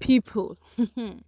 People.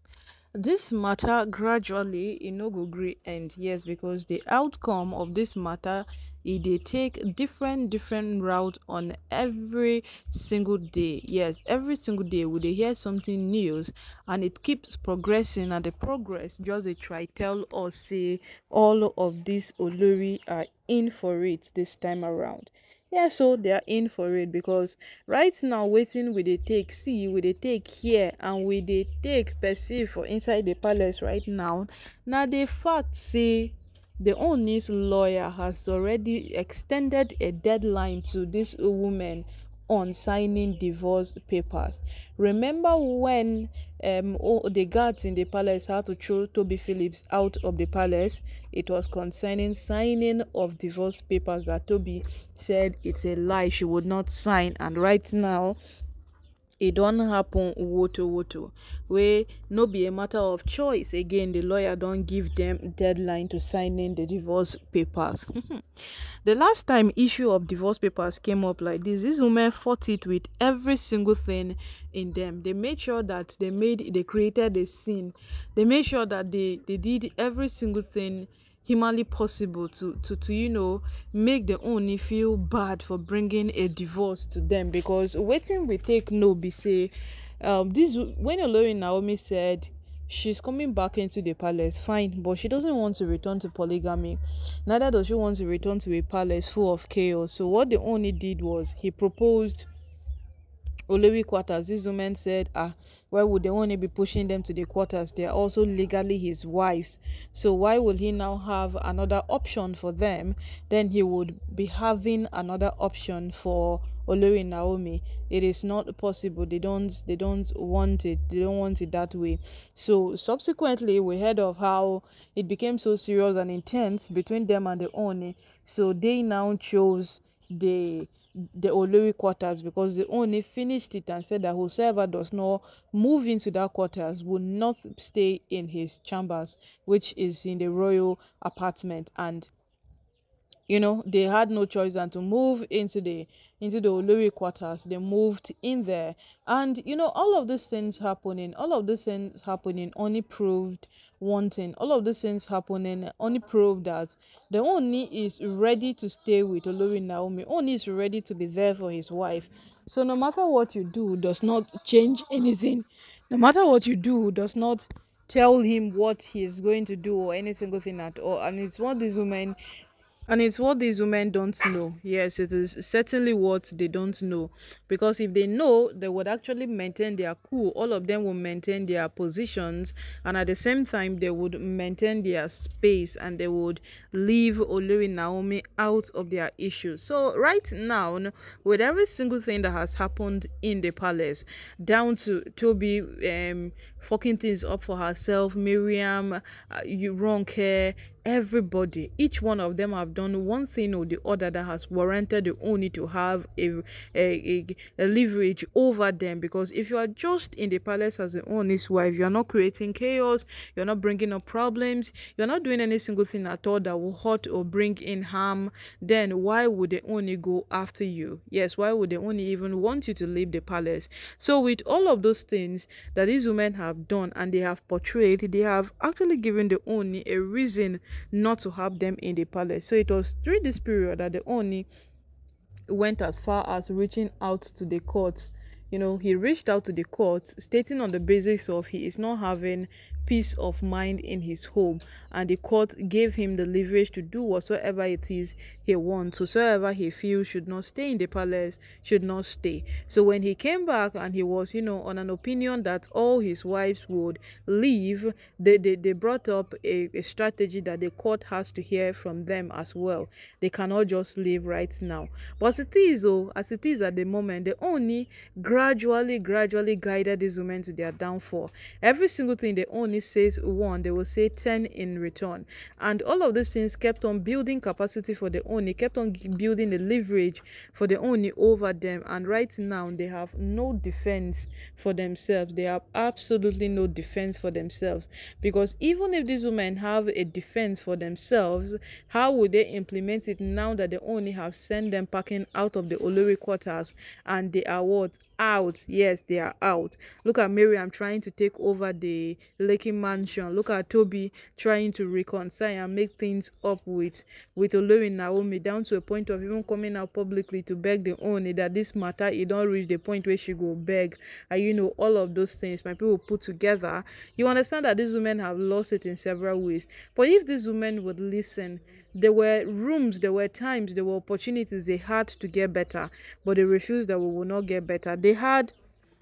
This matter gradually e no go gree end yes because the outcome of this matter dey take different different route on every single day. Yes every single day we hear something news and it keeps progressing and the progress just dey try tell us say all of these olori are in for it this time around yeah so they are in for it because right now wetin we dey take see we dey take hear and we dey take perceive for inside the palace right now na the fact say the Ooni's lawyer has already extended a deadline to this woman on signing divorce papers. Remember when um, oh, the guards in the palace had to throw Tobi Phillips out of the palace? It was concerning signing of divorce papers that Tobi said it's a lie, she would not sign. And right now, e don happen woto woto wey no be a matter of choice. Again the lawyer don give them deadline to signing the divorce papers. The last time issue of divorce papers came up like this this woman fought it with every single thing in them. They made sure that they made they created a scene. They made sure that they they did every single thing humanly possible to to to you know make the Ooni feel bad for bringing a divorce to them. Because wetin we take know be say um this when Olori Naomi said she's coming back into the palace fine but she doesn't want to return to polygamy. Neither does she want to return to a palace full of chaos. So what the Ooni did was he proposed Olori quarters. This woman said, ah, why would they only be pushing them to the quarters? They are also legally his wives. So why will he now have another option for them? Then he would be having another option for Olori Naomi. It is not possible. They don't they don't want it. They don't want it that way. So subsequently we heard of how it became so serious and intense between them and the Ooni. So they now chose the the Olori quarters because the Ooni finished it and said that whosoever does not move into that quarters will not stay in his chambers, which is in the royal apartment. And you know they had no choice than to move into the into the Olori quarters. They moved in there, and you know all of these things happening, all of these things happening only proved one thing. All of these things happening only proved that the Ooni is ready to stay with Olori Naomi. Ooni is ready to be there for his wife. So no matter what you do, does not change anything. No matter what you do, does not tell him what he is going to do or any single thing at all. And it's what these women and it's what these women don't know. Yes, it is certainly what they don't know. Because if they know, they would actually maintain their cool. All of them will maintain their positions. And at the same time, they would maintain their space and they would leave Olori Naomi out of their issues. So right now, with every single thing that has happened in the palace, down to Tobi um, fucking things up for herself, Mariam, uh, Ronke, everybody. Each one of them have done one thing or the other that has warranted the Ooni to have a, a, a, a leverage over them. Because if you are just in the palace as the Ooni's wife you're not creating chaos you're not bringing up problems you're not doing any single thing at all that will hurt or bring in harm then why would the Ooni go after you? Yes why would the Ooni even want you to leave the palace? So with all of those things that these women have done and they have portrayed they have actually given the Ooni a reason not to have them in the palace. So it was during this period that the Ooni went as far as reaching out to the court. You know, he reached out to the court stating on the basis of he is not having peace of mind in his home and the court gave him the leverage to do whatsoever it is he wants. Whosoever he feels should not stay in the palace should not stay. So when he came back and he was you know on an opinion that all his wives would leave they they, they brought up a, a strategy that the court has to hear from them as well. They cannot just leave right now. But as it is oh as it is at the moment they only gradually gradually guided these women to their downfall. Every single thing they only says one, they will say 10 in return. And all of these things kept on building capacity for the Ooni, kept on building the leverage for the Ooni over them. And right now, they have no defense for themselves. They have absolutely no defense for themselves. Because even if these women have a defense for themselves, how would they implement it now that the Ooni have sent them packing out of the Olori quarters and they are what? Out. Yes they are out. Look at mariam trying to take over the Lekki mansion. Look at tobi trying to reconcile and make things up with with olori naomi down to a point of even coming out publicly to beg the Ooni that this matter e don reach the point where she go beg. And you know all of those things my people put together. You understand that these women have lost it in several ways. But if these women would listen there were rooms there were times there were opportunities they had to get better. But they refused that we will not get better they had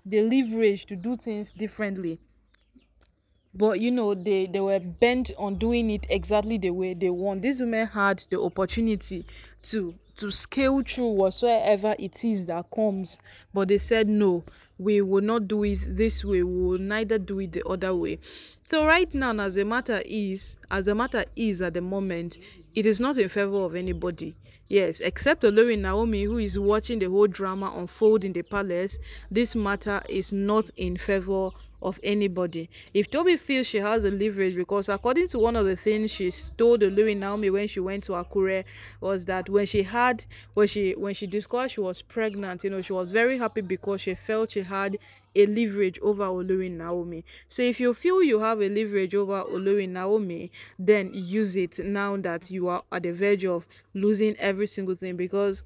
the leverage to do things differently. But you know they they were bent on doing it exactly the way they want. These women had the opportunity to to scale through whatsoever it is that comes. But they said no we will not do it this way we will neither do it the other way. So right now as the matter is as the matter is at the moment it is not in favor of anybody. Yes, except Olori Naomi, who is watching the whole drama unfold in the palace, this matter is not in favor of anybody. If Tobi feels she has a leverage, because according to one of the things she told Olori Naomi when she went to Akure, was that when she had, when she when she discovered she was pregnant, you know, she was very happy because she felt she had a leverage over Olori Naomi. So if you feel you have a leverage over Olori Naomi, then use it now that you are at the verge of losing every single thing because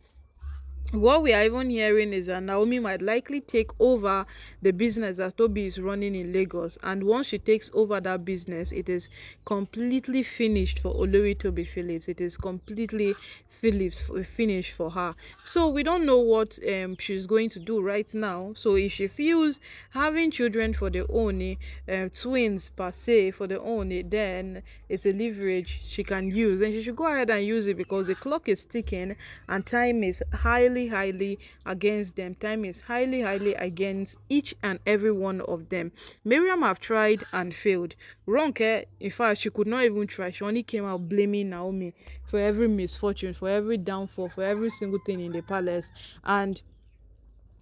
what we are even hearing is that Naomi might likely take over the business that Tobi is running in Lagos. And once she takes over that business, it is completely finished for Olori Tobi Phillips. It is completely Phillips finished for her. So we don't know what um, she's going to do right now. So if she feels having children for the Ooni, uh, twins per se for the Ooni, then it's a leverage she can use. And she should go ahead and use it because the clock is ticking and time is highly highly highly against them. Time is highly highly against each and every one of them. Mariam have tried and failed. Ronke in fact she could not even try. She only came out blaming naomi for every misfortune for every downfall for every single thing in the palace. And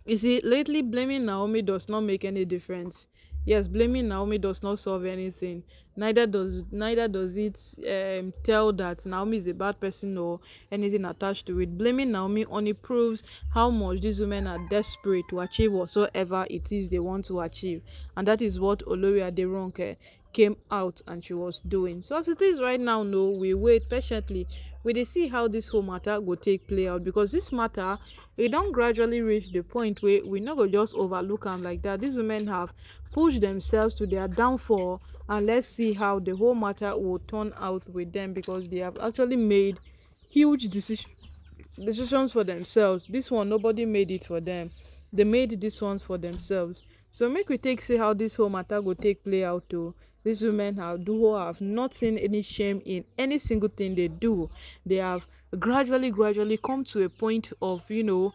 you see lately blaming naomi does not make any difference yes blaming naomi does not solve anything. Neither does neither does it um, tell that naomi is a bad person or anything attached to it. Blaming naomi only proves how much these women are desperate to achieve whatsoever it is they want to achieve. And that is what olori aderonke came out and she was doing. So as it is right now no we wait patiently. We see how this whole matter go take play out because this matter e don gradually reach the point where we no go just overlook am like that. These women have pushed themselves to their downfall and let's see how the whole matter will turn out with them because they have actually made huge decision decisions for themselves. This one nobody made it for them. They made these ones for themselves. So make we take see how this whole matter go take play out too these women have do have not seen any shame in any single thing they do. They have gradually gradually come to a point of you know